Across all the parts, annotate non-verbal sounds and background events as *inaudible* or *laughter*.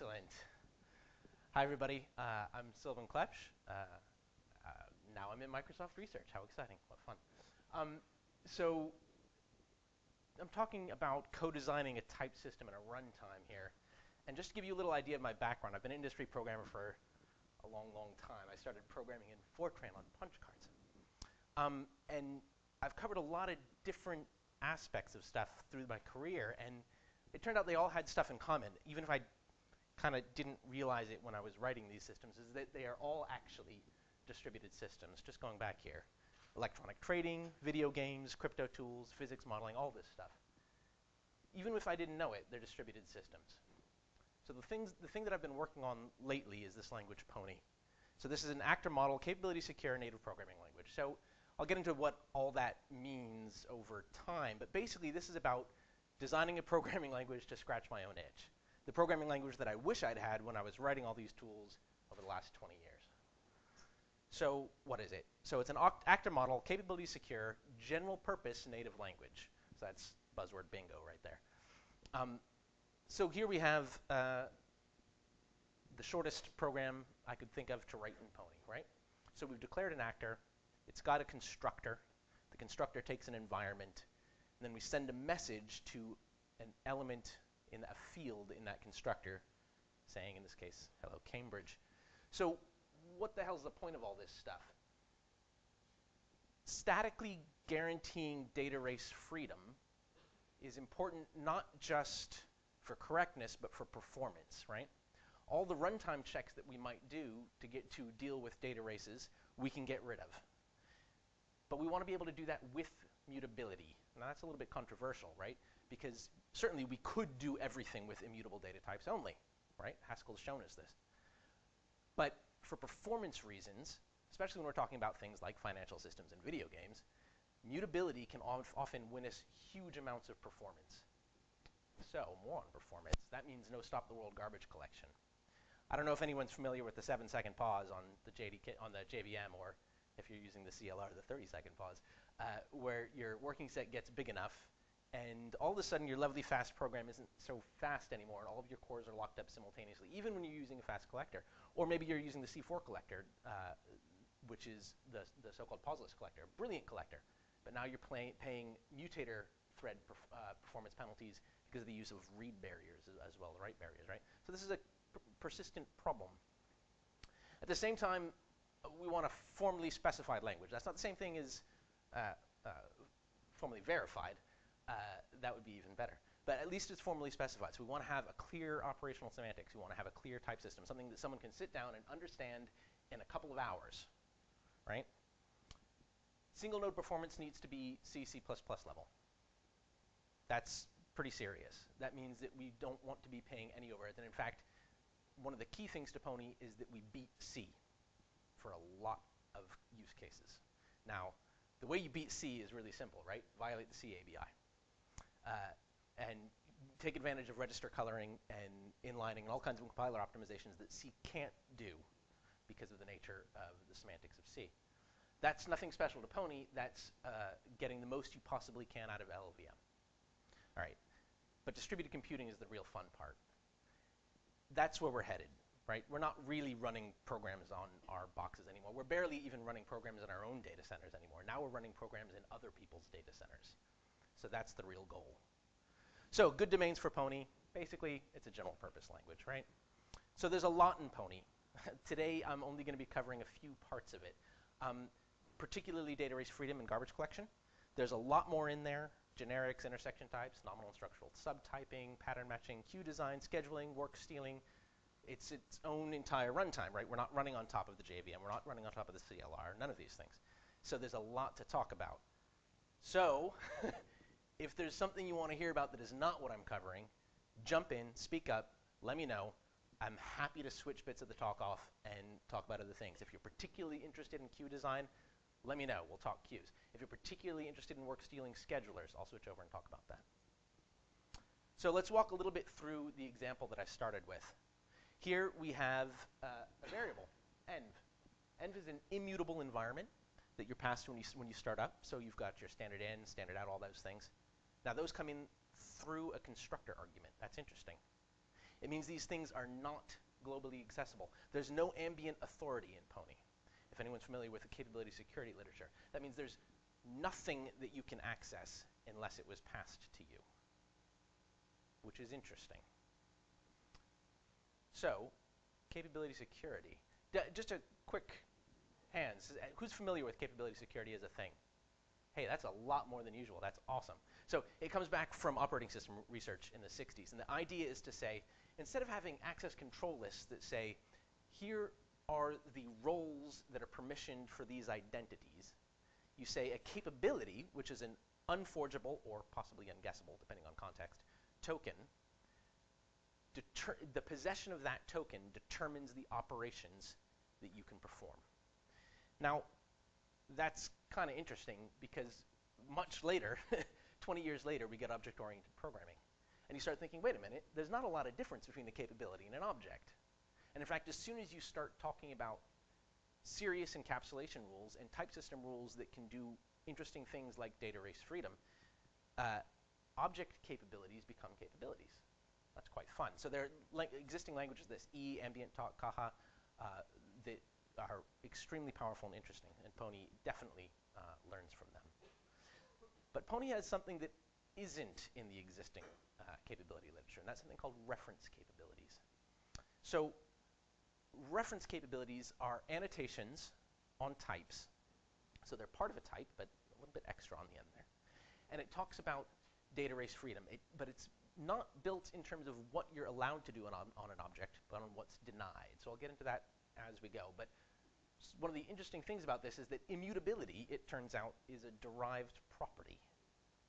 Excellent. Hi, everybody. Uh, I'm Sylvan Clebsch. Uh, uh, now I'm in Microsoft Research. How exciting. What fun. Um, so I'm talking about co-designing a type system and a runtime here. And just to give you a little idea of my background, I've been an industry programmer for a long, long time. I started programming in Fortran on punch cards. Um, and I've covered a lot of different aspects of stuff through my career, and it turned out they all had stuff in common, even if I kind of didn't realize it when I was writing these systems, is that they are all actually distributed systems. Just going back here. Electronic trading, video games, crypto tools, physics modeling, all this stuff. Even if I didn't know it, they're distributed systems. So the, things, the thing that I've been working on lately is this language Pony. So this is an actor model, capability secure native programming language. So I'll get into what all that means over time, but basically this is about designing a programming *laughs* language to scratch my own itch. The programming language that I wish I'd had when I was writing all these tools over the last 20 years. So what is it? So it's an actor model, capability secure, general purpose native language. So that's buzzword bingo right there. Um, so here we have uh, the shortest program I could think of to write in Pony, right? So we've declared an actor. It's got a constructor. The constructor takes an environment. And then we send a message to an element in a field in that constructor, saying, in this case, hello, Cambridge. So what the hell is the point of all this stuff? Statically guaranteeing data race freedom is important not just for correctness, but for performance, right? All the runtime checks that we might do to get to deal with data races, we can get rid of. But we want to be able to do that with mutability. Now that's a little bit controversial, right? Because certainly we could do everything with immutable data types only, right? Haskell's shown us this. But for performance reasons, especially when we're talking about things like financial systems and video games, mutability can often win us huge amounts of performance. So, more on performance. That means no stop the world garbage collection. I don't know if anyone's familiar with the seven second pause on the JDK, on the JVM or if you're using the CLR, the 30 second pause, uh, where your working set gets big enough and all of a sudden your lovely fast program isn't so fast anymore and all of your cores are locked up simultaneously, even when you're using a fast collector. Or maybe you're using the C4 collector, uh, which is the, the so-called pauseless collector, brilliant collector. But now you're play, paying mutator thread perf uh, performance penalties because of the use of read barriers as, as well, write barriers, right? So this is a persistent problem. At the same time, we want a formally specified language. That's not the same thing as uh, uh, formally verified. Uh, that would be even better. But at least it's formally specified. So we want to have a clear operational semantics. We want to have a clear type system, something that someone can sit down and understand in a couple of hours, right? Single node performance needs to be C, C++ level. That's pretty serious. That means that we don't want to be paying any overhead. And in fact, one of the key things to Pony is that we beat C for a lot of use cases. Now, the way you beat C is really simple, right? Violate the C ABI. Uh, and take advantage of register coloring and inlining and all kinds of compiler optimizations that C can't do because of the nature of the semantics of C. That's nothing special to Pony. That's uh, getting the most you possibly can out of LLVM. All right. But distributed computing is the real fun part. That's where we're headed right? We're not really running programs on our boxes anymore. We're barely even running programs in our own data centers anymore. Now we're running programs in other people's data centers. So that's the real goal. So good domains for Pony. Basically, it's a general purpose language, right? So there's a lot in Pony. *laughs* Today, I'm only going to be covering a few parts of it, um, particularly data race freedom and garbage collection. There's a lot more in there. Generics, intersection types, nominal and structural subtyping, pattern matching, queue design, scheduling, work stealing, it's its own entire runtime, right? We're not running on top of the JVM. We're not running on top of the CLR, none of these things. So there's a lot to talk about. So *laughs* if there's something you want to hear about that is not what I'm covering, jump in, speak up, let me know. I'm happy to switch bits of the talk off and talk about other things. If you're particularly interested in queue design, let me know. We'll talk queues. If you're particularly interested in work stealing schedulers, I'll switch over and talk about that. So let's walk a little bit through the example that I started with. Here we have uh, a variable, env. env is an immutable environment that you're passed when you, when you start up. So you've got your standard in, standard out, all those things. Now those come in through a constructor argument. That's interesting. It means these things are not globally accessible. There's no ambient authority in Pony. If anyone's familiar with the capability security literature, that means there's nothing that you can access unless it was passed to you, which is interesting. So, capability security. D just a quick hands. Who's familiar with capability security as a thing? Hey, that's a lot more than usual. That's awesome. So it comes back from operating system research in the 60s. And the idea is to say, instead of having access control lists that say, here are the roles that are permissioned for these identities, you say a capability, which is an unforgeable or possibly unguessable, depending on context, token, the possession of that token determines the operations that you can perform. Now, that's kind of interesting because much later, *laughs* 20 years later, we get object-oriented programming. And you start thinking, wait a minute, there's not a lot of difference between a capability and an object. And in fact, as soon as you start talking about serious encapsulation rules and type system rules that can do interesting things like data race freedom, uh, object capabilities become capabilities. That's quite fun. So there are existing languages, this E, AmbientTalk, Caja, uh, that are extremely powerful and interesting, and Pony definitely uh, learns from them. But Pony has something that isn't in the existing uh, capability literature, and that's something called reference capabilities. So reference capabilities are annotations on types. So they're part of a type, but a little bit extra on the end there. And it talks about data race freedom, it, but it's not built in terms of what you're allowed to do on, on, an object, but on what's denied. So I'll get into that as we go. But one of the interesting things about this is that immutability, it turns out, is a derived property,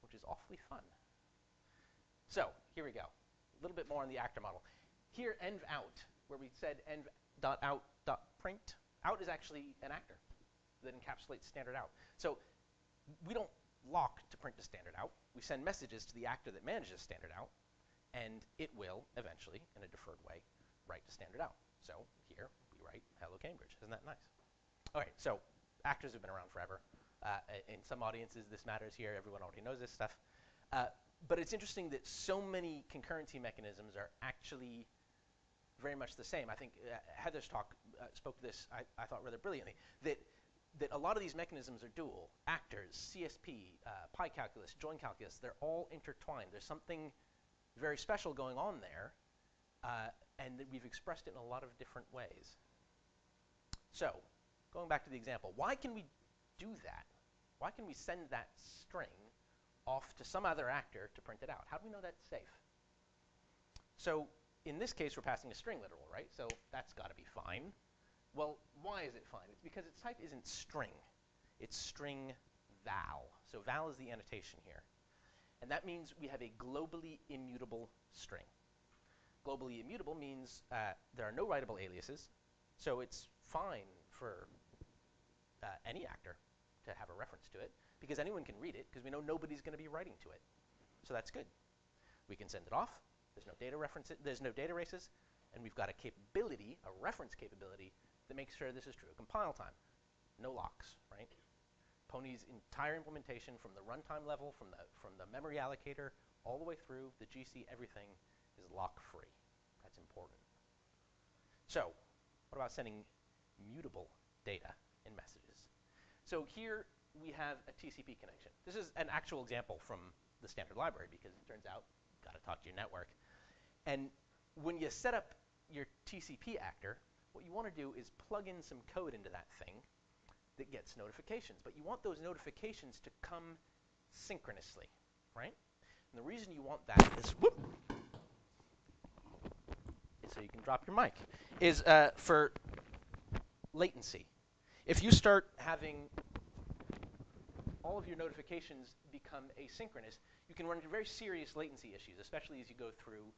which is awfully fun. So here we go. A little bit more on the actor model. Here, env out, where we said env.out.print, out is actually an actor that encapsulates standard out. So we don't lock to print to standard out. We send messages to the actor that manages standard out, and it will eventually, in a deferred way, write to standard out. So here we write hello Cambridge. Isn't that nice? All right, so actors have been around forever. Uh, in some audiences, this matters here. Everyone already knows this stuff. Uh, but it's interesting that so many concurrency mechanisms are actually very much the same. I think uh, Heather's talk uh, spoke to this, I, I, thought, rather brilliantly, that that a lot of these mechanisms are dual. Actors, CSP, uh, pi calculus, join calculus, they're all intertwined. There's something very special going on there, uh, and we've expressed it in a lot of different ways. So, going back to the example, why can we do that? Why can we send that string off to some other actor to print it out? How do we know that's safe? So, in this case, we're passing a string literal, right? So that's got to be fine. Well, why is it fine? It's because its type isn't string. It's string val. So val is the annotation here. And that means we have a globally immutable string. Globally immutable means uh, there are no writable aliases, so it's fine for uh, any actor to have a reference to it, because anyone can read it, because we know nobody's going to be writing to it. So that's good. We can send it off. There's no data references. There's no data races, and we've got a capability, a reference capability, that makes sure this is true. At compile time, no locks, right? Pony's entire implementation from the runtime level, from the, from the memory allocator, all the way through the GC, everything is lock-free. That's important. So, what about sending mutable data in messages? So here we have a TCP connection. This is an actual example from the standard library because it turns out you've got to talk to your network. And when you set up your TCP actor, what you want to do is plug in some code into that thing that gets notifications. But you want those notifications to come synchronously, right? And the reason you want that is, whoop, so you can drop your mic, is uh, for latency. If you start having all of your notifications become asynchronous, you can run into very serious latency issues, especially as you go through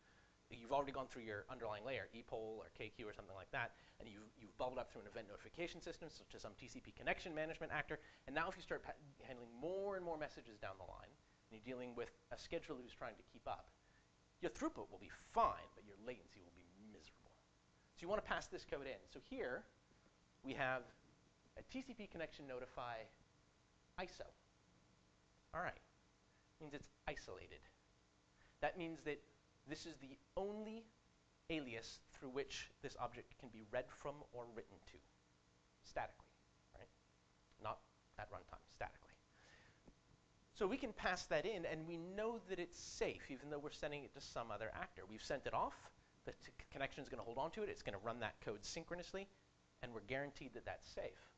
you've already gone through your underlying layer, epoll or kqueue or something like that, and you've, you've bubbled up through an event notification system so to some TCP connection management actor, and now if you start handling more and more messages down the line, and you're dealing with a scheduler who's trying to keep up, your throughput will be fine, but your latency will be miserable. So you want to pass this code in. So here we have a TCP connection notify ISO. All right, means it's isolated. That means that this is the only alias through which this object can be read from or written to, statically, right? Not at runtime, statically. So we can pass that in, and we know that it's safe, even though we're sending it to some other actor. We've sent it off. The connection is going to hold on to it. It's going to run that code synchronously, and we're guaranteed that that's safe.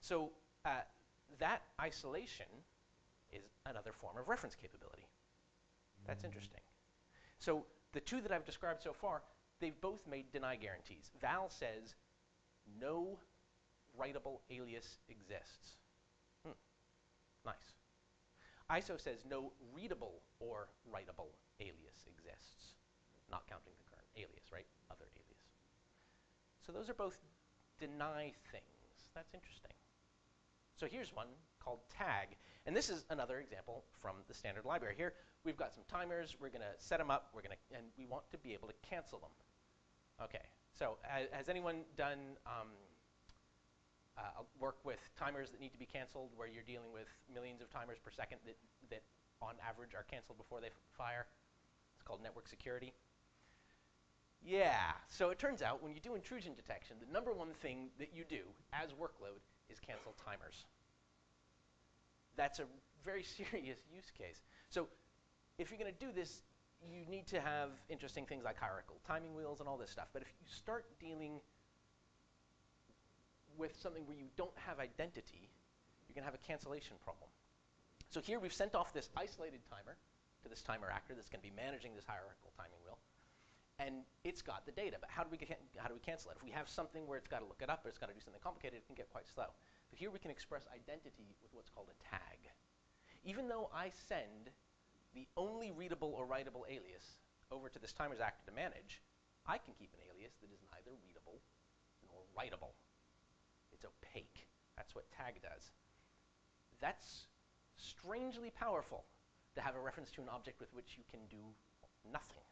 So uh, that isolation is another form of reference capability. That's interesting. So the two that I've described so far, they've both made deny guarantees. Val says no writable alias exists. Hmm. Nice. ISO says no readable or writable alias exists, not counting the current alias, right? Other alias. So those are both deny things. That's interesting. So here's one called tag. And this is another example from the standard library. Here, we've got some timers. We're going to set them up. We're going to, and we want to be able to cancel them. Okay. So has, has anyone done um, uh, work with timers that need to be canceled, where you're dealing with millions of timers per second that, that on average are canceled before they fire? It's called network security. Yeah, so it turns out when you do intrusion detection, the number one thing that you do as workload is cancel timers. That's a very *laughs* serious use case. So if you're going to do this, you need to have interesting things like hierarchical timing wheels and all this stuff. But if you start dealing with something where you don't have identity, you're going to have a cancellation problem. So here we've sent off this isolated timer to this timer actor that's going to be managing this hierarchical timing wheel. And it's got the data, but how do we get, how do we cancel it? If we have something where it's got to look it up or it's got to do something complicated, it can get quite slow. But here we can express identity with what's called a tag. Even though I send the only readable or writable alias over to this timer's actor to manage, I can keep an alias that is neither readable nor writable. It's opaque. That's what tag does. That's strangely powerful to have a reference to an object with which you can do nothing.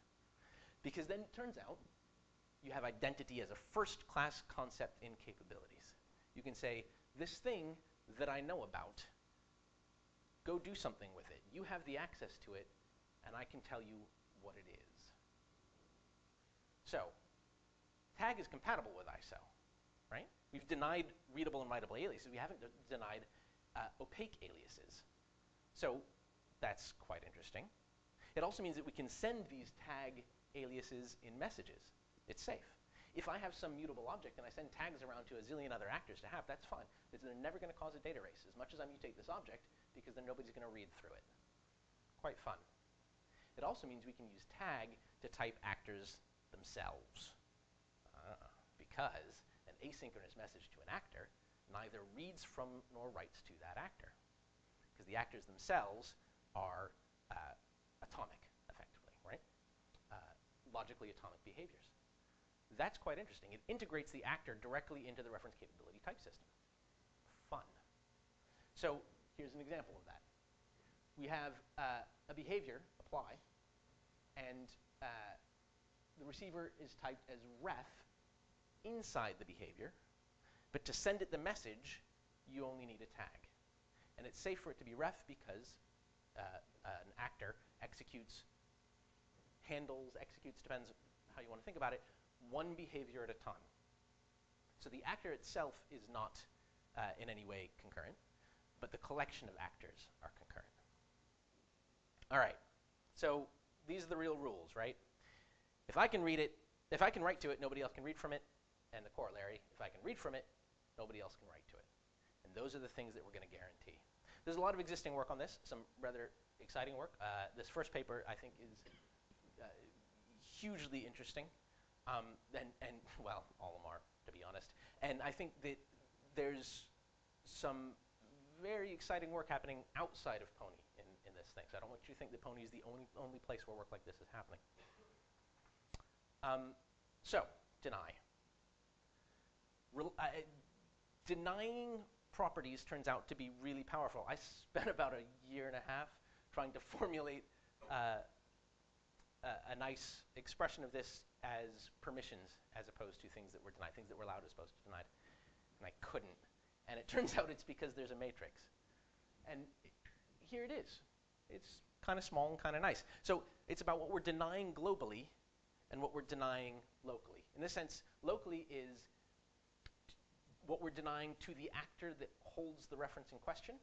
Because then it turns out you have identity as a first-class concept in capabilities. You can say, this thing that I know about Go do something with it. You have the access to it, and I can tell you what it is. So, tag is compatible with ISO, right? We've denied readable and writable aliases. We haven't denied uh, opaque aliases. So that's quite interesting. It also means that we can send these tag aliases in messages. It's safe. If I have some mutable object and I send tags around to a zillion other actors to have, that's fine. They're never going to cause a data race. As much as I mutate this object, because then nobody's going to read through it. Quite fun. It also means we can use tag to type actors themselves. Uh, because an asynchronous message to an actor neither reads from nor writes to that actor. Because the actors themselves are uh, atomic, logically atomic behaviors. That's quite interesting. It integrates the actor directly into the reference capability type system. Fun. So Here's an example of that. We have uh, a behavior, apply, and uh, the receiver is typed as ref inside the behavior, but to send it the message, you only need a tag. And it's safe for it to be ref because uh, an actor executes, handles, executes, depends how you want to think about it, one behavior at a time. So the actor itself is not uh, in any way concurrent but the collection of actors are concurrent. All right, so these are the real rules, right? If I can read it, if I can write to it, nobody else can read from it, and the corollary, if I can read from it, nobody else can write to it. And those are the things that we're going to guarantee. There's a lot of existing work on this, some rather exciting work. Uh, this first paper, I think, is hugely interesting. Um, and, and, *laughs* well, all of them are, to be honest. And I think that there's some very exciting work happening outside of Pony in, in this thing. So I don't want you to think that Pony is the only, only place where work like this is happening. Um, so, deny. Rel uh, denying properties turns out to be really powerful. I spent *laughs* about a year and a half trying to formulate uh, a, nice expression of this as permissions as opposed to things that were denied, things that were allowed as opposed to denied. And I couldn't. And it *laughs* turns out it's because there's a matrix. And here it is. It's kind of small and kind of nice. So it's about what we're denying globally and what we're denying locally. In this sense, locally is what we're denying to the actor that holds the reference in question,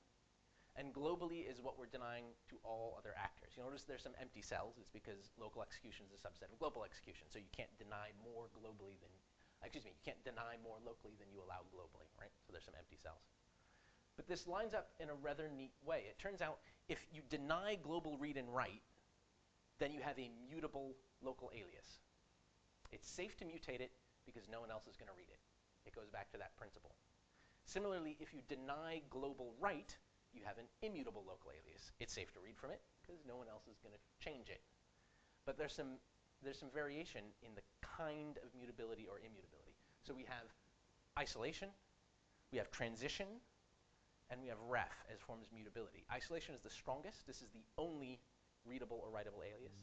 and globally is what we're denying to all other actors. You notice there's some empty cells. It's because local execution is a subset of global execution, so you can't deny more globally than, excuse me, you can't deny more locally than you allow globally, right? So there's some empty cells. But this lines up in a rather neat way. It turns out if you deny global read and write, then you have a mutable local alias. It's safe to mutate it because no one else is going to read it. It goes back to that principle. Similarly, if you deny global write, you have an immutable local alias. It's safe to read from it because no one else is going to change it. But there's some, there's some variation in the kind of mutability or immutability. So we have isolation, we have transition, and we have ref as forms of mutability. Isolation is the strongest. This is the only readable or writable alias.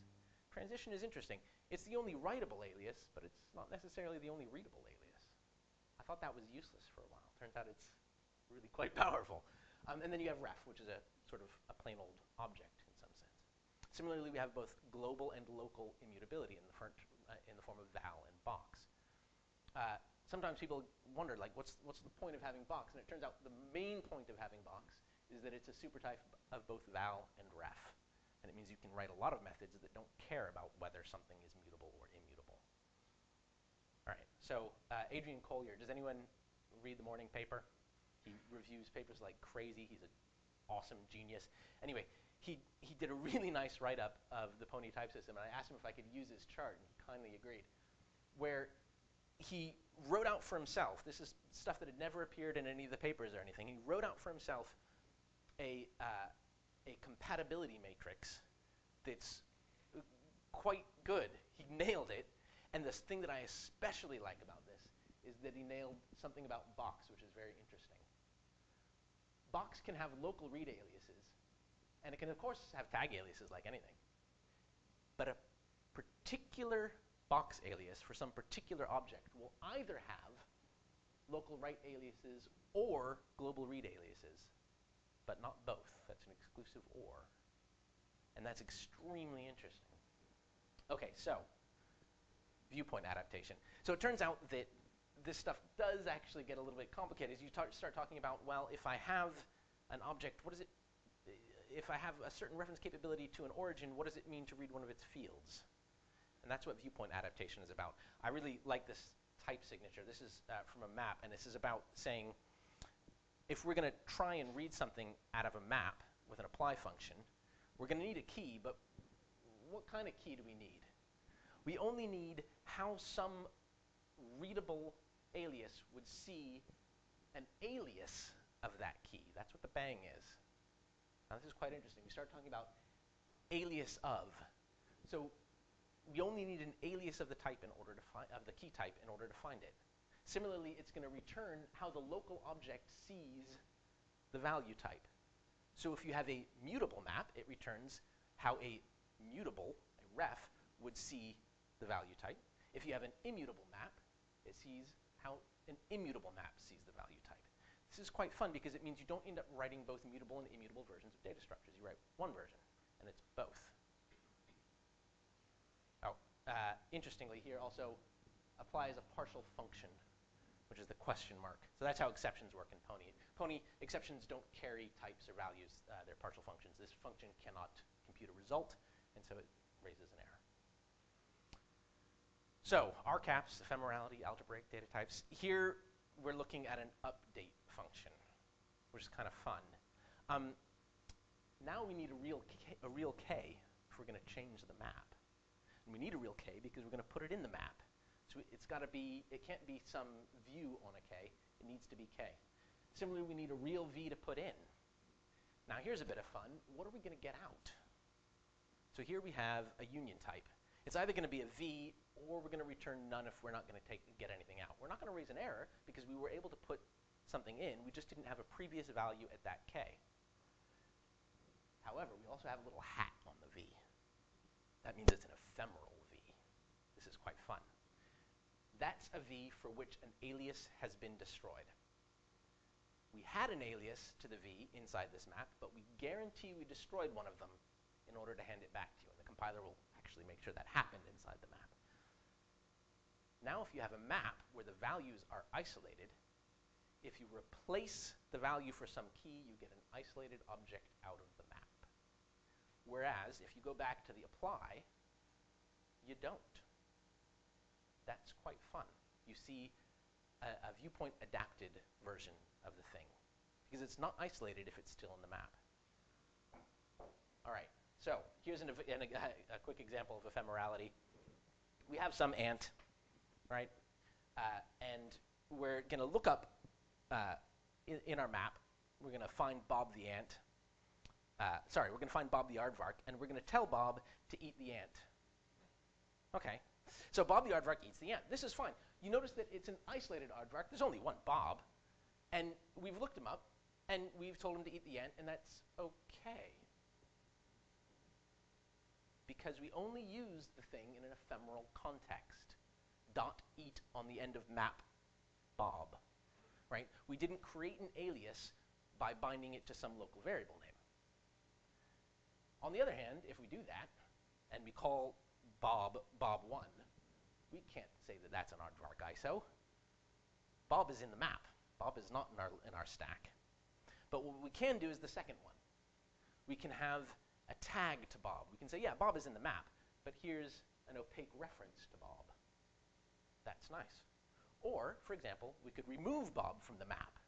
Transition is interesting. It's the only writable alias, but it's not necessarily the only readable alias. I thought that was useless for a while. Turns out it's really quite powerful. Um, and then you have ref, which is a sort of a plain old object in some sense. Similarly, we have both global and local immutability in the, front, uh, in the form of val and box. Uh, sometimes people wonder, like, what's, what's the point of having box? And it turns out the main point of having box is that it's a supertype of both val and ref. And it means you can write a lot of methods that don't care about whether something is mutable or immutable. All right, so uh, Adrian Colyer, does anyone read the morning paper? He reviews papers like crazy. He's an awesome genius. Anyway, he, he did a *laughs* really nice write-up of the Pony type system, and I asked him if I could use his chart, and he kindly agreed, where he wrote out for himself, this is stuff that had never appeared in any of the papers or anything, he wrote out for himself a, uh, a compatibility matrix that's quite good. He nailed it, and the thing that I especially like about this is that he nailed something about box, which is very interesting. Box can have local read aliases, and it can, of course, have tag aliases like anything. But a particular box alias for some particular object will either have local write aliases or global read aliases, but not both. That's an exclusive or. And that's extremely interesting. Okay, so viewpoint adaptation. So it turns out that this stuff does actually get a little bit complicated as you start talking about, well, if I have an object, what does it, if I have a certain reference capability to an origin, what does it mean to read one of its fields? And that's what viewpoint adaptation is about. I really like this type signature. This is uh, from a map, and this is about saying, if we're going to try and read something out of a map with an apply function, we're going to need a key, but what kind of key do we need? We only need how some readable alias would see an alias of that key. That's what the bang is. Now this is quite interesting. We start talking about alias of. So we only need an alias of the type in order to find of the key type in order to find it. Similarly, it's going to return how the local object sees the value type. So if you have a mutable map, it returns how a mutable, a ref, would see the value type. If you have an immutable map, it sees how an immutable map sees the value type. This is quite fun because it means you don't end up writing both mutable and immutable versions of data structures. You write one version, and it's both. Oh, uh, interestingly here also applies a partial function, which is the question mark. So that's how exceptions work in Pony. Pony exceptions don't carry types or values. Uh, they're partial functions. This function cannot compute a result, and so it raises an error. So RCAPs, ephemerality, algebraic data types. Here we're looking at an update function, which is kind of fun. Um, now we need a real K, a real K if we're going to change the map. And we need a real K because we're going to put it in the map. So it's got to be, it can't be some view on a K. It needs to be K. Similarly, we need a real V to put in. Now here's a bit of fun. What are we going to get out? So here we have a union type. It's either going to be a V or we're going to return none if we're not going to take, get anything out. We're not going to raise an error because we were able to put something in. We just didn't have a previous value at that k. However, we also have a little hat on the v. That means it's an ephemeral v. This is quite fun. That's a v for which an alias has been destroyed. We had an alias to the v inside this map, but we guarantee we destroyed one of them in order to hand it back to you. And the compiler will actually make sure that happened inside the map. Now if you have a map where the values are isolated, if you replace the value for some key, you get an isolated object out of the map. Whereas if you go back to the apply, you don't. That's quite fun. You see a, a viewpoint adapted version of the thing because it's not isolated if it's still in the map. All right, so here's an, an, a, a, quick example of ephemerality. We have some ant, right? Uh, and we're going to look up uh, in, in, our map, we're going to find Bob the ant. Uh, sorry, we're going to find Bob the aardvark, and we're going to tell Bob to eat the ant. Okay, so Bob the aardvark eats the ant. This is fine. You notice that it's an isolated aardvark. There's only one Bob, and we've looked him up, and we've told him to eat the ant, and that's okay. Because we only use the thing in an ephemeral context. Dot eat on the end of map Bob right? We didn't create an alias by binding it to some local variable name. On the other hand, if we do that, and we call Bob Bob1, we can't say that that's an aardvark ISO. Bob is in the map. Bob is not in our, in our stack. But what we can do is the second one. We can have a tag to Bob. We can say, yeah, Bob is in the map, but here's an opaque reference to Bob. That's nice. Or, for example, we could remove Bob from the map.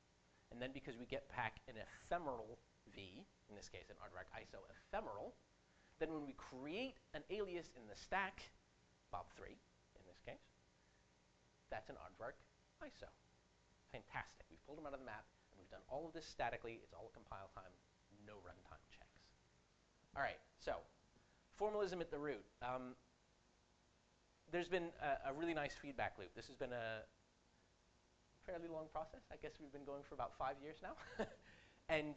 And then because we get back an ephemeral V, in this case an aardvark ISO ephemeral, then when we create an alias in the stack, Bob3 in this case, that's an aardvark ISO. Fantastic. We've pulled them out of the map, and we've done all of this statically. It's all compile time, no runtime checks. All right, so formalism at the root. Um, there's been a, a, really nice feedback loop. This has been a, fairly long process. I guess we've been going for about five years now. *laughs* and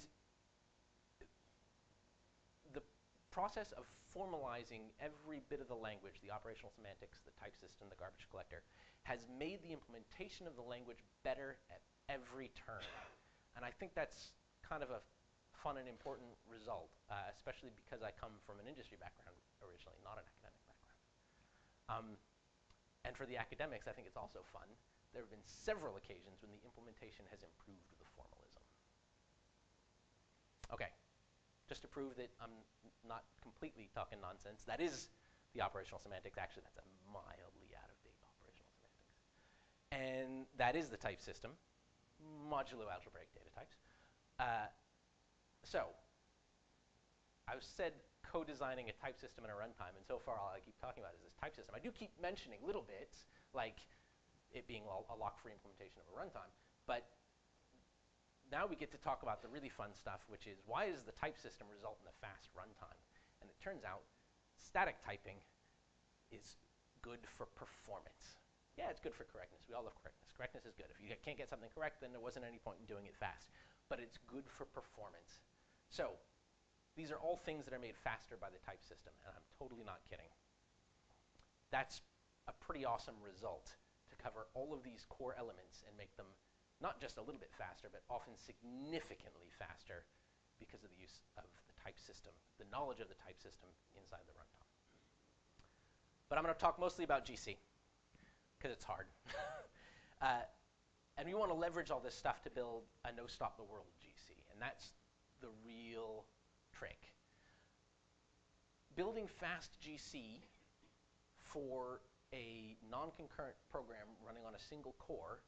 the process of formalizing every bit of the language, the operational semantics, the type system, the garbage collector, has made the implementation of the language better at every turn. And I think that's kind of a fun and important result, uh, especially because I come from an industry background originally, not an academic background. Um, and for the academics, I think it's also fun there have been several occasions when the implementation has improved the formalism. Okay, just to prove that I'm not completely talking nonsense, that is the operational semantics. Actually, that's a mildly out-of-date operational semantics. And that is the type system, modulo algebraic data types. Uh, so, I've said co-designing a type system and a runtime, and so far all I keep talking about is this type system. I do keep mentioning little bits, like it being a lock-free implementation of a runtime. But now we get to talk about the really fun stuff, which is why does the type system result in a fast runtime? And it turns out static typing is good for performance. Yeah, it's good for correctness. We all love correctness. Correctness is good. If you can't get something correct, then there wasn't any point in doing it fast. But it's good for performance. So these are all things that are made faster by the type system, and I'm totally not kidding. That's a pretty awesome result to cover all of these core elements and make them not just a little bit faster, but often significantly faster because of the use of the type system, the knowledge of the type system inside the runtime. But I'm going to talk mostly about GC because it's hard. *laughs* uh, and we want to leverage all this stuff to build a no stop the world GC, and that's the real trick. Building fast GC for a non-concurrent program running on a single core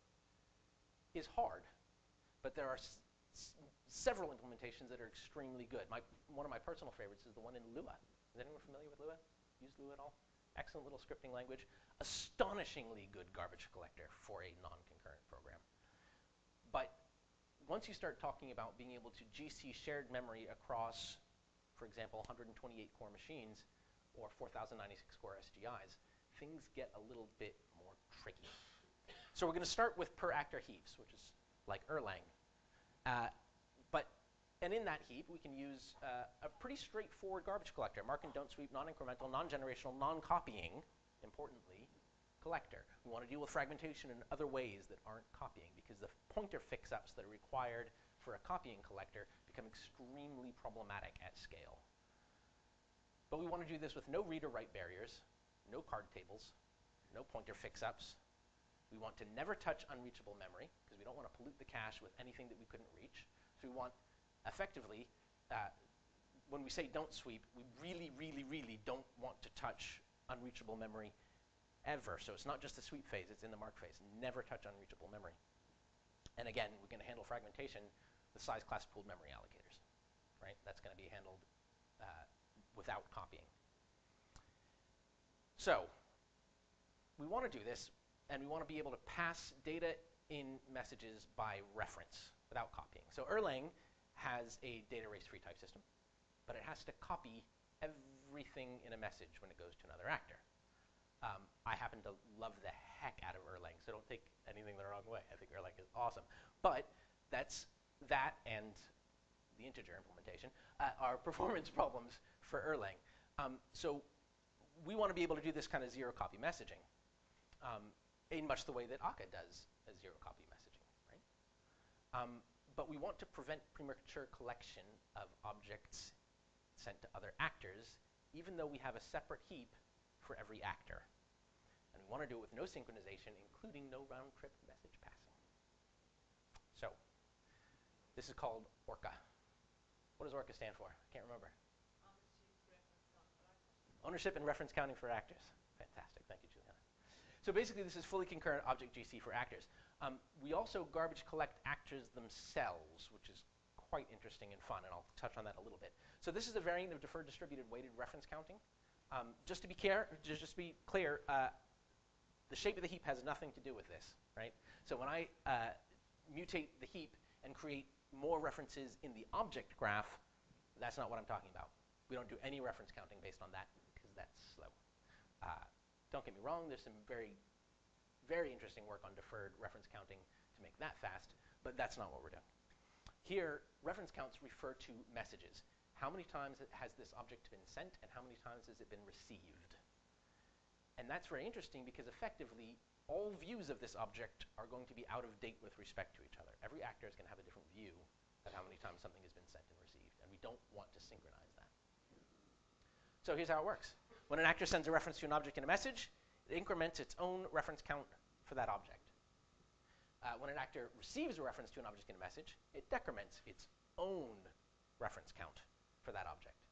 is hard, but there are several implementations that are extremely good. My, one of my personal favorites is the one in Lua. Is anyone familiar with Lua? Use Lua at all? Excellent little scripting language. Astonishingly good garbage collector for a non-concurrent program. But once you start talking about being able to GC shared memory across, for example, 128 core machines or 4,096 core SGIs, things get a little bit more tricky. So we're going to start with per actor heaps, which is like Erlang. Uh, and in that heap, we can use uh, a pretty straightforward garbage collector, mark and don't sweep, non-incremental, non-generational, non-copying, importantly, collector. We want to deal with fragmentation in other ways that aren't copying because the pointer fix-ups that are required for a copying collector become extremely problematic at scale. But we want to do this with no read or write barriers, no card tables, no pointer fix-ups, We want to never touch unreachable memory because we don't want to pollute the cache with anything that we couldn't reach. So we want, effectively, uh, when we say don't sweep, we really, really, really don't want to touch unreachable memory ever. So it's not just the sweep phase, it's in the mark phase. Never touch unreachable memory. And again, we're going to handle fragmentation with size class pooled memory allocators, right? That's going to be handled uh, without copying. So we want to do this, and we want to be able to pass data in messages by reference without copying. So Erlang has a data race-free type system, but it has to copy everything in a message when it goes to another actor. Um, I happen to love the heck out of Erlang, so don't take anything the wrong way. I think Erlang is awesome. But that's that and the integer implementation uh, are *laughs* performance problems for Erlang. Um, so we want to be able to do this kind of zero copy messaging um, in much the way that Akka does a zero copy messaging, right? But we want to prevent premature collection of objects sent to other actors, even though we have a separate heap for every actor. And we want to do it with no synchronization, including no round trip message passing. So, this is called ORCA. What does ORCA stand for? I can't remember. Ownership and reference counting for actors. Fantastic, thank you, Juliana. So basically, this is fully concurrent object GC for actors. Um, we also garbage collect actors themselves, which is quite interesting and fun, and I'll touch on that a little bit. So this is a variant of deferred distributed weighted reference counting. Um, just to be clear, just, just to be clear, uh, the shape of the heap has nothing to do with this, right? So when I uh, mutate the heap and create more references in the object graph, that's not what I'm talking about. We don't do any reference counting based on that because that's slow. Uh, don't get me wrong, there's some very, very interesting work on deferred reference counting to make that fast, but that's not what we're doing. Here, reference counts refer to messages. How many times has this object been sent, and how many times has it been received? And that's very interesting because effectively, all views of this object are going to be out of date with respect to each other. Every actor is going to have a different view of how many times something has been sent and received, and we don't want to synchronize that. So here's how it works. When an actor sends a reference to an object in a message, it increments its own reference count for that object. Uh, when an actor receives a reference to an object in a message, it decrements its own reference count for that object.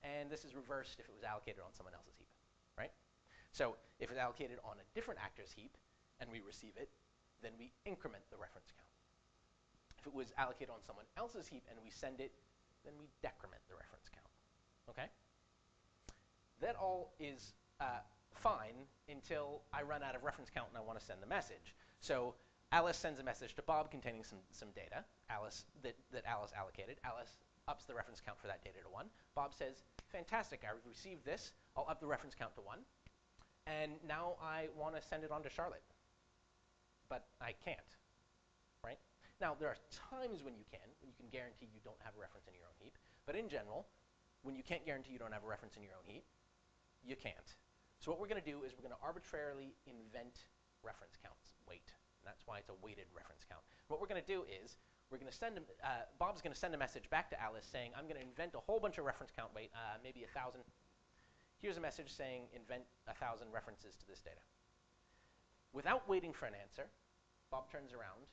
And this is reversed if it was allocated on someone else's heap, right? So if it's allocated on a different actor's heap and we receive it, then we increment the reference count. If it was allocated on someone else's heap and we send it, then we decrement the reference count, okay? That all is uh, fine until I run out of reference count and I want to send the message. So Alice sends a message to Bob containing some, some data Alice, that, that Alice allocated. Alice ups the reference count for that data to 1. Bob says, fantastic, I received this. I'll up the reference count to 1. And now I want to send it on to Charlotte. But I can't, right? Now, there are times when you can, when you can guarantee you don't have a reference in your own heap. But in general, when you can't guarantee you don't have a reference in your own heap, you can't. So what we're going to do is we're going to arbitrarily invent reference counts, weight. That's why it's a weighted reference count. What we're going to do is we're going to send, uh, Bob's going to send a message back to Alice saying, I'm going to invent a whole bunch of reference count weight, uh, maybe a 1,000. Here's a message saying, invent a 1,000 references to this data. Without waiting for an answer, Bob turns around,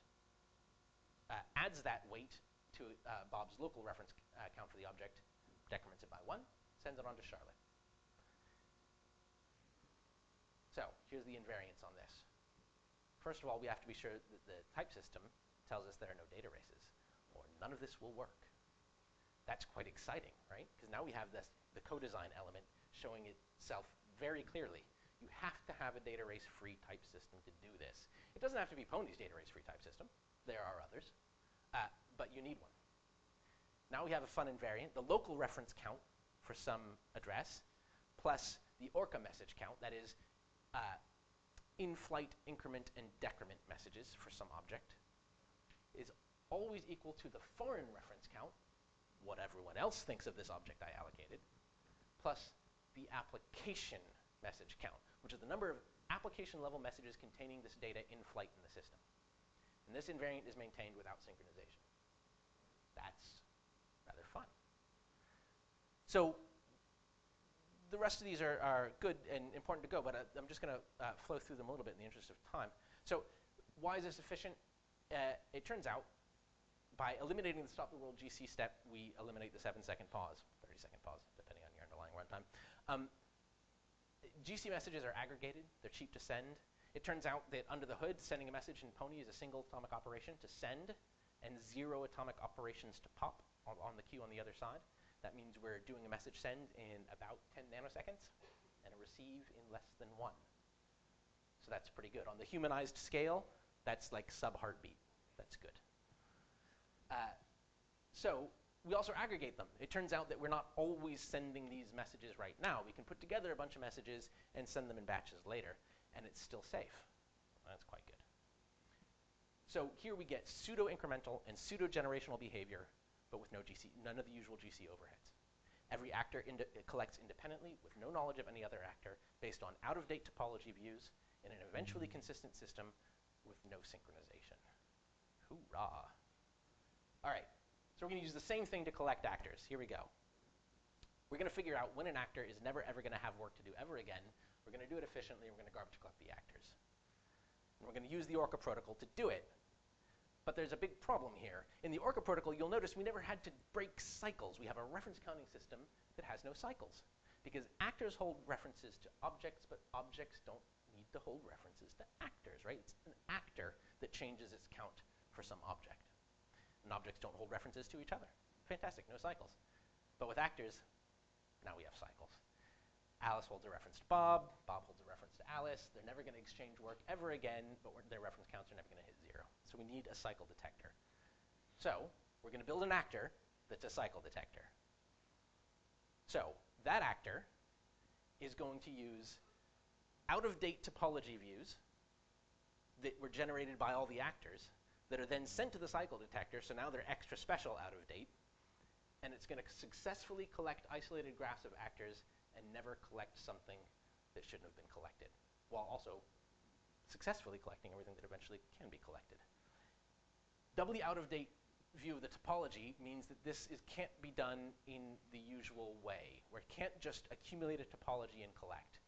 uh, adds that weight to uh, Bob's local reference uh, count for the object, decrements it by one, sends it on to Charlotte. So here's the invariance on this. First of all, we have to be sure that the type system tells us there are no data races, or none of this will work. That's quite exciting, right? Because now we have this, the co-design element showing itself very clearly. You have to have a data race-free type system to do this. It doesn't have to be Pony's data race-free type system. There are others, uh, but you need one. Now we have a fun invariant, the local reference count for some address, plus the ORCA message count, that is, uh, in-flight increment and decrement messages for some object is always equal to the foreign reference count, what everyone else thinks of this object I allocated, plus the application message count, which is the number of application level messages containing this data in flight in the system. And this invariant is maintained without synchronization. That's rather fun. So the rest of these are, are good and important to go, but I, am just going to uh, flow through them a little bit in the interest of time. So why is this efficient? Uh, it turns out by eliminating the stop the world GC step, we eliminate the seven second pause, 30 second pause, depending on your underlying runtime. Um, GC messages are aggregated, they're cheap to send. It turns out that under the hood, sending a message in Pony is a single atomic operation to send and zero atomic operations to pop on, on the queue on the other side. That means we're doing a message send in about 10 nanoseconds and a receive in less than one. So that's pretty good. On the humanized scale, that's like sub heartbeat. That's good. Uh, so we also aggregate them. It turns out that we're not always sending these messages right now. We can put together a bunch of messages and send them in batches later, and it's still safe. That's quite good. So here we get pseudo-incremental and pseudo-generational behavior, but with no GC, none of the usual GC overheads. Every actor ind uh, collects independently with no knowledge of any other actor based on out-of-date topology views in an eventually mm. consistent system with no synchronization. Hoorah. All right, so we're going to use the same thing to collect actors. Here we go. We're going to figure out when an actor is never ever going to have work to do ever again. We're going to do it efficiently. We're going to garbage collect the actors. And we're going to use the Orca protocol to do it. But there's a big problem here. In the Orca protocol, you'll notice we never had to break cycles. We have a reference counting system that has no cycles. Because actors hold references to objects, but objects don't need to hold references to actors, right? It's an actor that changes its count for some object and objects don't hold references to each other. Fantastic, no cycles. But with actors, now we have cycles. Alice holds a reference to Bob, Bob holds a reference to Alice. They're never going to exchange work ever again, but their reference counts are never going to hit zero. So we need a cycle detector. So we're going to build an actor that's a cycle detector. So that actor is going to use out-of-date topology views that were generated by all the actors that are then sent to the cycle detector, so now they're extra special out of date, and it's going to successfully collect isolated graphs of actors and never collect something that shouldn't have been collected, while also successfully collecting everything that eventually can be collected. Doubly out-of-date view of the topology means that this is, can't be done in the usual way, where it can't just accumulate a topology and collect.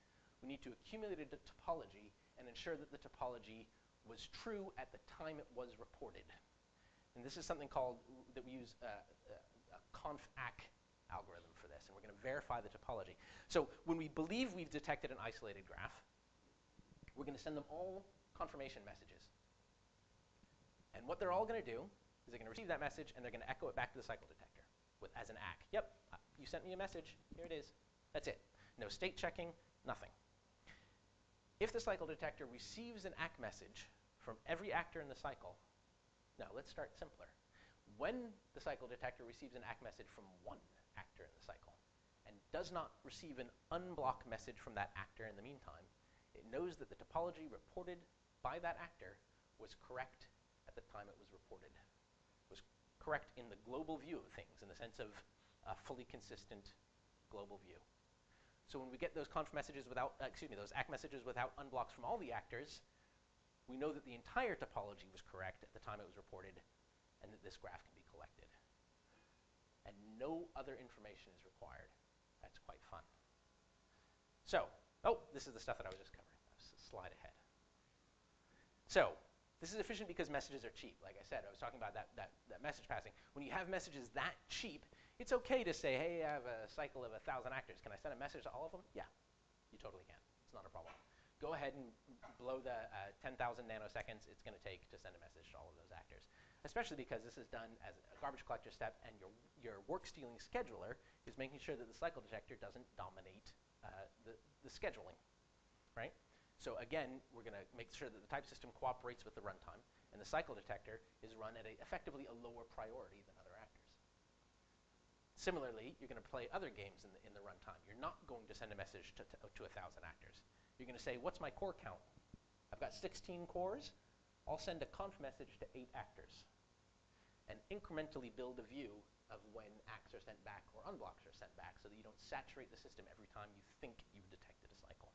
We need to accumulate a topology and ensure that the topology was true at the time it was reported. And this is something called, that we use uh, uh, a conf-ack algorithm for this, and we're going to verify the topology. So when we believe we've detected an isolated graph, we're going to send them all confirmation messages. And what they're all going to do is they're going to receive that message, and they're going to echo it back to the cycle detector with, as an ACK. Yep, you sent me a message. Here it is. That's it. No state checking, nothing. If the cycle detector receives an ACK message from every actor in the cycle. Now, let's start simpler. When the cycle detector receives an ACK message from one actor in the cycle and does not receive an unblock message from that actor in the meantime, it knows that the topology reported by that actor was correct at the time it was reported, was correct in the global view of things, in the sense of a fully consistent global view. So when we get those conf messages without, uh, excuse me, those ACK messages without unblocks from all the actors, we know that the entire topology was correct at the time it was reported and that this graph can be. And no other information is required. That's quite fun. So, oh, this is the stuff that I was just covering. Slide ahead. So, this is efficient because messages are cheap. Like I said, I was talking about that, that, that message passing. When you have messages that cheap, it's okay to say, hey, I have a cycle of 1,000 actors. Can I send a message to all of them? Yeah, you totally can. It's not a problem go ahead and blow the uh, 10,000 nanoseconds it's going to take to send a message to all of those actors. Especially because this is done as a garbage collector step, and your, your work stealing scheduler is making sure that the cycle detector doesn't dominate uh, the, the scheduling, right? So again, we're going to make sure that the type system cooperates with the runtime, and the cycle detector is run at a, effectively a lower priority than other actors. Similarly, you're going to play other games in the, in the runtime. You're not going to send a message to, to, to 1,000 actors. You're going to say, what's my core count? I've got 16 cores. I'll send a conf message to eight actors and incrementally build a view of when acts are sent back or unblocks are sent back so that you don't saturate the system every time you think you've detected a cycle.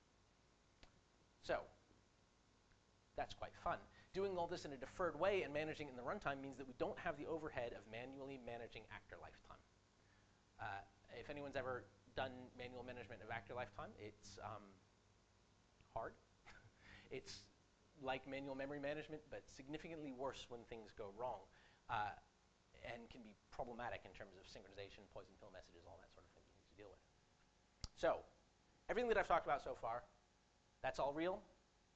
So that's quite fun. Doing all this in a deferred way and managing it in the runtime means that we don't have the overhead of manually managing actor lifetime. Uh, if anyone's ever done manual management of actor lifetime, it's um, hard. *laughs* it's like manual memory management, but significantly worse when things go wrong, uh, and can be problematic in terms of synchronization, poison pill messages, all that sort of thing you need to deal with. So, everything that I've talked about so far, that's all real.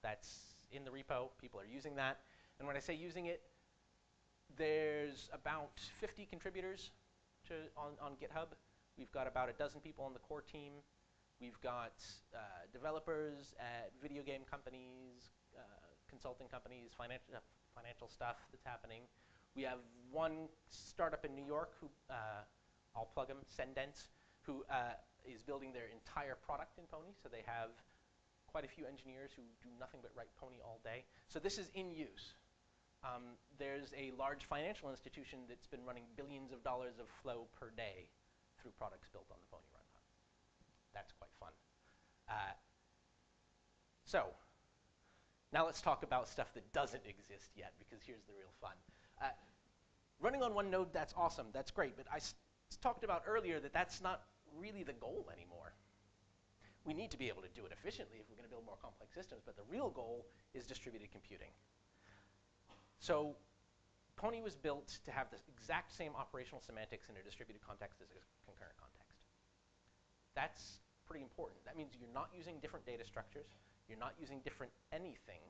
That's in the repo. People are using that. And when I say using it, there's about 50 contributors to, on, on GitHub. We've got about a dozen people on the core team. We've got uh, developers at video game companies, consulting companies, financial, uh, financial stuff that's happening. We have one startup in New York who, uh, I'll plug them, Sendence, who uh, is building their entire product in Pony. So they have quite a few engineers who do nothing but write Pony all day. So this is in use. Um, there's a large financial institution that's been running billions of dollars of flow per day through products built on the Pony runtime. That's quite fun. Uh, so, now let's talk about stuff that doesn't exist yet, because here's the real fun. Uh, running on one node, that's awesome, that's great, but I talked about earlier that that's not really the goal anymore. We need to be able to do it efficiently if we're going to build more complex systems, but the real goal is distributed computing. So Pony was built to have the exact same operational semantics in a distributed context as a concurrent context. That's pretty important. That means you're not using different data structures. You're not using different anything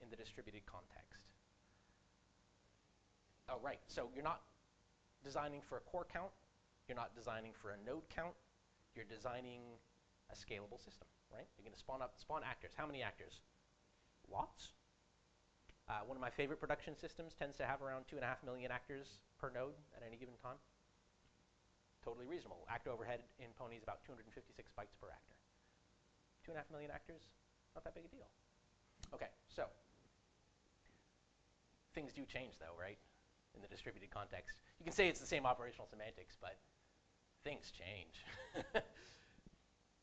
in the distributed context. Oh, right. So you're not designing for a core count. You're not designing for a node count. You're designing a scalable system, right? You're going to spawn up, spawn actors. How many actors? Lots. Uh, one of my favorite production systems tends to have around two and a half million actors per node at any given time. Totally reasonable. Actor overhead in Pony is about 256 bytes per actor. Two and a half million actors, not that big a deal. Okay, so things do change though, right? In the distributed context. You can say it's the same operational semantics, but things change. *laughs*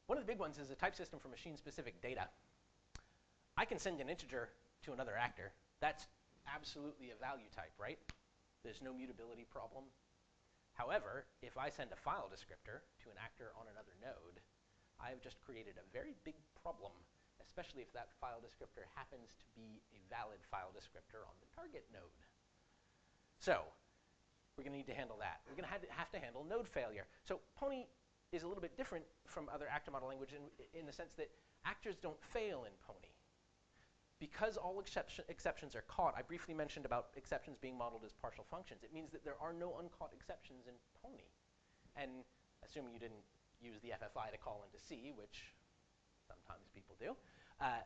One of the big ones is a type system for machine-specific data. I can send an integer to another actor, that's absolutely a value type, right? There's no mutability problem. However, if I send a file descriptor to an actor on another node, I have just created a very big problem, especially if that file descriptor happens to be a valid file descriptor on the target node. So we're going to need to handle that. We're going to have to handle node failure. So Pony is a little bit different from other actor model language in, in the sense that actors don't fail in Pony because all exception, exceptions are caught, I briefly mentioned about exceptions being modeled as partial functions. It means that there are no uncaught exceptions in Pony. And assuming you didn't use the FFI to call into C, which sometimes people do, uh,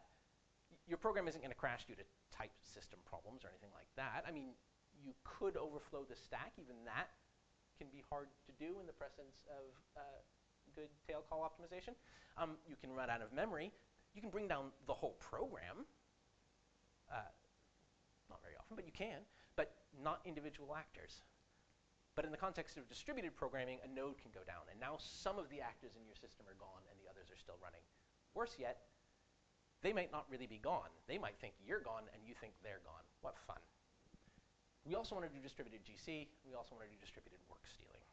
your program isn't going to crash due to type system problems or anything like that. I mean, you could overflow the stack. Even that can be hard to do in the presence of uh, good tail call optimization. Um, you can run out of memory. You can bring down the whole program uh, not very often, but you can, but not individual actors. But in the context of distributed programming, a node can go down, and now some of the actors in your system are gone and the others are still running. Worse yet, they might not really be gone. They might think you're gone and you think they're gone. What fun. We also want to do distributed GC. We also want to do distributed work stealing.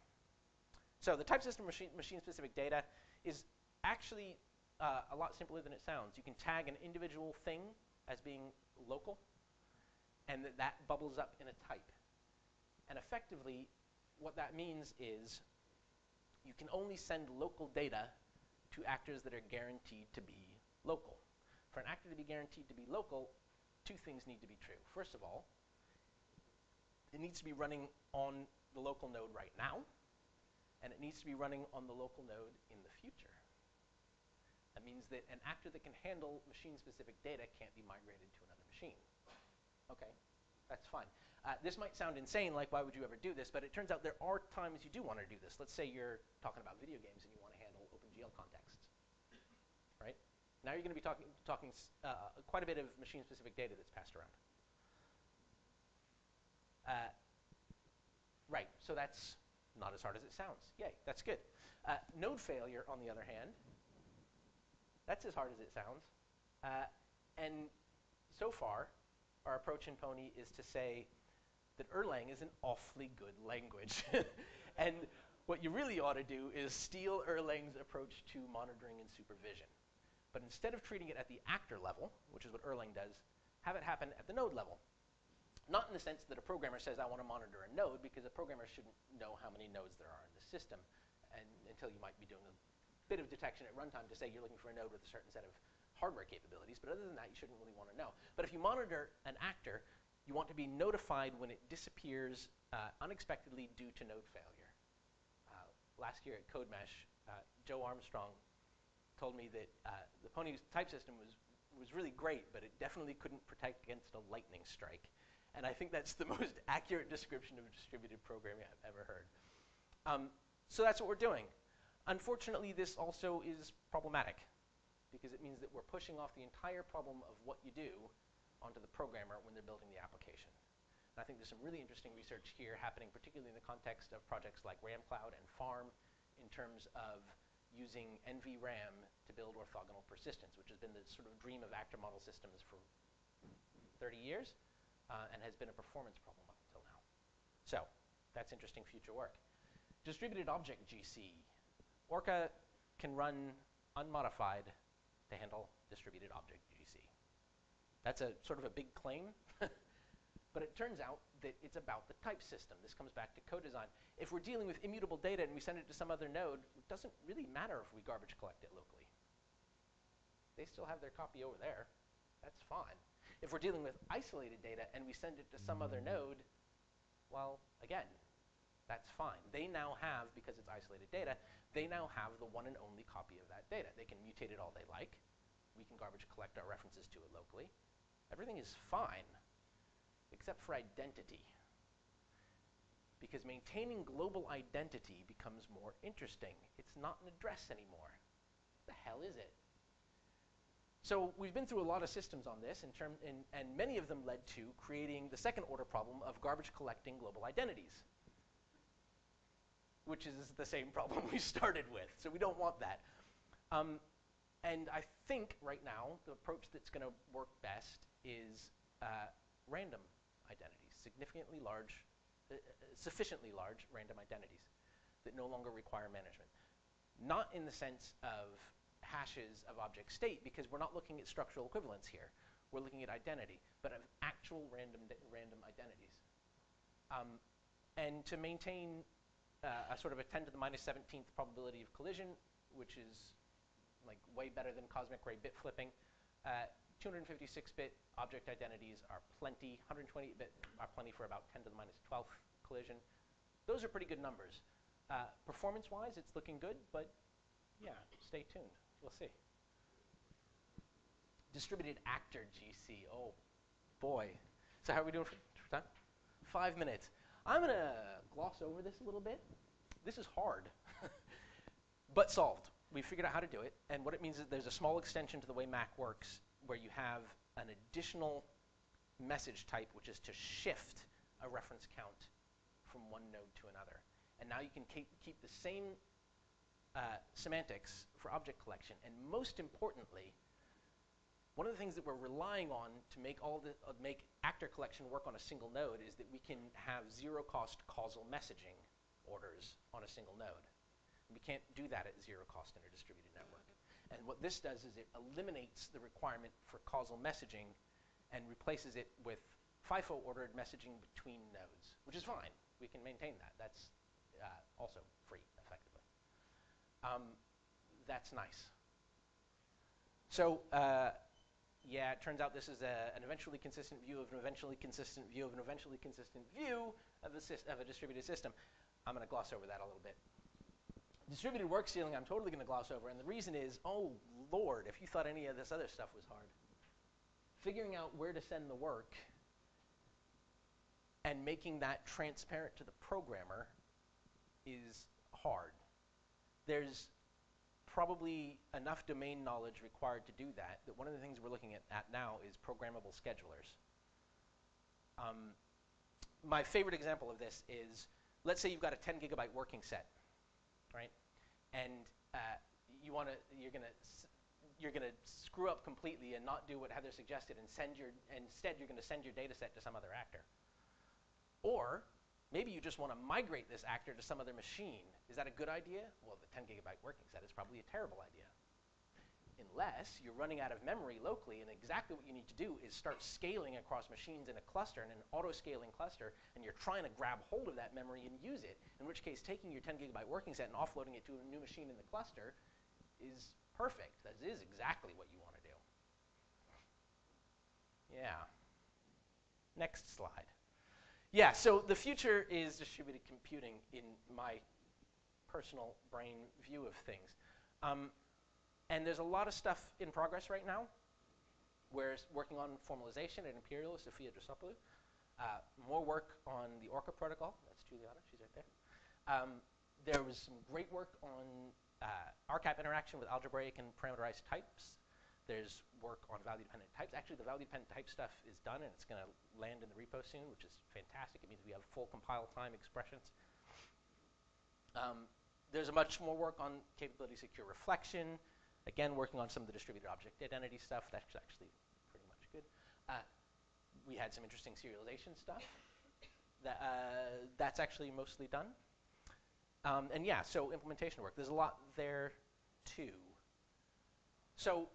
So the type system machine, machine-specific data is actually uh, a lot simpler than it sounds. You can tag an individual thing as being local, and that, that bubbles up in a type. And effectively, what that means is you can only send local data to actors that are guaranteed to be local. For an actor to be guaranteed to be local, two things need to be true. First of all, it needs to be running on the local node right now, and it needs to be running on the local node in the future. That means that an actor that can handle machine-specific data can't be migrated to another machine. Okay, that's fine. Uh, this might sound insane, like why would you ever do this, but it turns out there are times you do want to do this. Let's say you're talking about video games and you OpenGL contexts, right? Now you're going to be talking, talking uh, quite a bit of machine-specific data that's passed around. Uh, right, so that's not as hard as it sounds. Yay, that's good. Uh, node failure, on the other hand, that's as hard as it sounds. Uh, and so far, our approach in Pony is to say that Erlang is an awfully good language. *laughs* and what you really ought to do is steal Erlang's approach to monitoring and supervision. But instead of treating it at the actor level, which is what Erlang does, have it happen at the node level. Not in the sense that a programmer says, I want to monitor a node, because a programmer shouldn't know how many nodes there are in the system and until you might be doing a bit of detection at runtime to say you're looking for a node with a certain set of hardware capabilities. But other than that, you shouldn't really want to know. But if you monitor an actor, you want to be notified when it disappears uh, unexpectedly due to node failure. Last year at CodeMesh, uh, Joe Armstrong told me that uh, the Pony type system was, was really great, but it definitely couldn't protect against a lightning strike. And I think that's the *laughs* most accurate description of distributed programming I've ever heard. Um, so that's what we're doing. Unfortunately, this also is problematic because it means that we're pushing off the entire problem of what you do onto the programmer when they're building the application. I think there's some really interesting research here happening, particularly in the context of projects like RamCloud and Farm, in terms of using NVRAM to build orthogonal persistence, which has been the sort of dream of actor model systems for 30 years uh, and has been a performance problem up until now. So that's interesting future work. Distributed object GC. Orca can run unmodified to handle distributed object GC. that's a sort of a big claim. *laughs* but it turns out that it's about the type system. This comes back to co-design. If we're dealing with immutable data and we send it to some other node, it doesn't really matter if we garbage collect it locally. They still have their copy over there. That's fine. If we're dealing with isolated data and we send it to some other node, well, again, that's fine. They now have, because it's isolated data, they now have the one and only copy of that data. They can mutate it all they like. We can garbage collect our references to it locally. Everything is fine, except for identity. Because maintaining global identity becomes more interesting. It's not an address anymore. The hell is it? So we've been through a lot of systems on this, in term, in, and many of them led to creating the second order problem of garbage collecting global identities, which is the same problem *laughs* we started with. So we don't want that. Um, and I think right now the approach that's going to work best is uh, random identities, significantly large, uh, sufficiently large random identities that no longer require management. Not in the sense of hashes of object state, because we're not looking at structural equivalence here. We're looking at identity, but of actual random, random identities. Um, and to maintain uh, a sort of a 10 to the minus 17th probability of collision, which is like way better than cosmic ray bit flipping, uh, 256-bit object identities are plenty. 128-bit are plenty for about 10 to the minus 12th collision. Those are pretty good numbers. Uh, Performance-wise, it's looking good, but yeah, stay tuned. We'll see. Distributed actor GC. Oh, boy. So how are we doing for, time? Five minutes. I'm going to gloss over this a little bit. This is hard, *laughs* but solved. We figured out how to do it, and what it means is there's a small extension to the way Mac works where you have an additional message type, which is to shift a reference count from one node to another. And now you can keep, keep the same uh, semantics for object collection. And most importantly, one of the things that we're relying on to make all the uh, make actor collection work on a single node is that we can have zero cost causal messaging orders on a single node. And we can't do that at zero cost in a distributed network. And what this does is it eliminates the requirement for causal messaging and replaces it with FIFO ordered messaging between nodes, which is fine. We can maintain that. That's uh, also free, effectively. Um, that's nice. So uh, yeah, it turns out this is a, an eventually consistent view of an eventually consistent view of an eventually consistent view of a, of a distributed system. I'm going to gloss over that a little bit. Distributed work stealing, I'm totally going to gloss over. And the reason is, oh, Lord, if you thought any of this other stuff was hard. Figuring out where to send the work and making that transparent to the programmer is hard. There's probably enough domain knowledge required to do that, that one of the things we're looking at, at now is programmable schedulers. Um, my favorite example of this is, let's say you've got a 10 gigabyte working set right? And uh, you want to, you're going to, you're going to screw up completely and not do what Heather suggested and send your, instead you're going to send your data set to some other actor. Or maybe you just want to migrate this actor to some other machine. Is that a good idea? Well, the 10 gigabyte working set is probably a terrible idea. Unless you're running out of memory locally, and exactly what you need to do is start scaling across machines in a cluster, in an auto-scaling cluster, and you're trying to grab hold of that memory and use it, in which case taking your 10 gigabyte working set and offloading it to a new machine in the cluster is perfect. That is exactly what you want to do. Yeah. Next slide. Yeah, so the future is distributed computing in my personal brain view of things. Um, and there's a lot of stuff in progress right now. We're working on formalization at Imperial, Sophia Drossopoulou. Uh, more work on the Orca protocol. That's Juliana, she's right there. Um, there was some great work on uh, RCAP interaction with algebraic and parameterized types. There's work on value-dependent types. Actually, the value-dependent type stuff is done, and it's going to land in the repo soon, which is fantastic. It means we have full compile time expressions. Um, there's a much more work on capability secure reflection. Again, working on some of the distributed object identity stuff. That's actually pretty much good. Uh, we had some interesting serialization stuff. That, uh, that's actually mostly done. Um, and yeah, so implementation work. There's a lot there too. So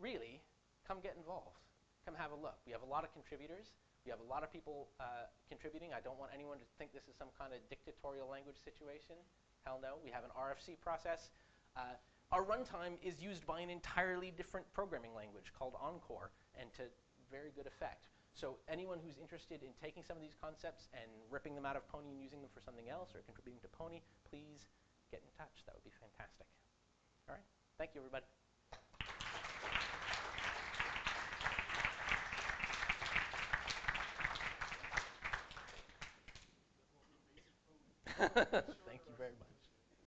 really, come get involved. Come have a look. We have a lot of contributors. We have a lot of people uh, contributing. I don't want anyone to think this is some kind of dictatorial language situation. Hell no. We have an RFC process. Uh, our runtime is used by an entirely different programming language called Encore, and to very good effect. So anyone who's interested in taking some of these concepts and ripping them out of Pony and using them for something else or contributing to Pony, please get in touch. That would be fantastic. All right. Thank you, everybody. *laughs* Thank you very much.